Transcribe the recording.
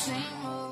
same old.